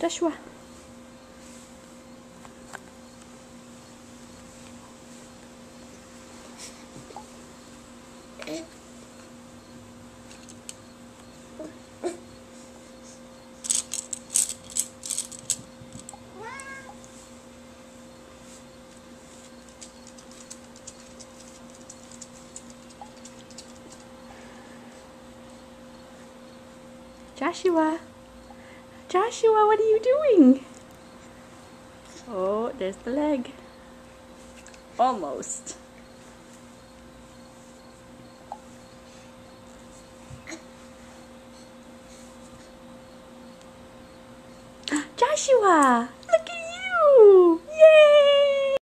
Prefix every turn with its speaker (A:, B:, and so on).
A: Joshua. Joshua. Joshua, what are you doing? Oh, there's the leg. Almost. Joshua!